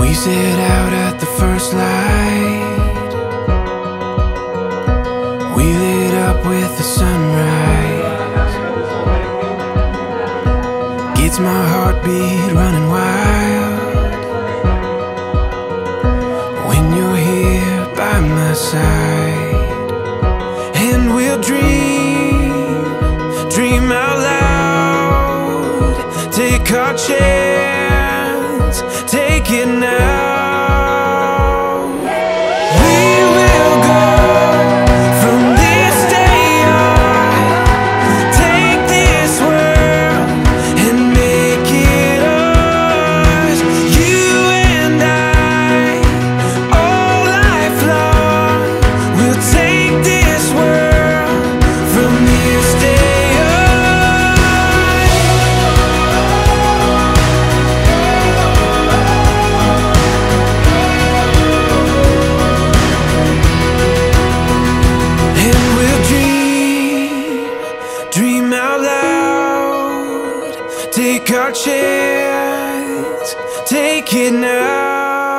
We set out at the first light. We lit up with the sunrise. Gets my heartbeat running wild. When you're here by my side. And we'll dream, dream out loud. Take our chance, take it now. Dream out loud. Take our chance, take it now.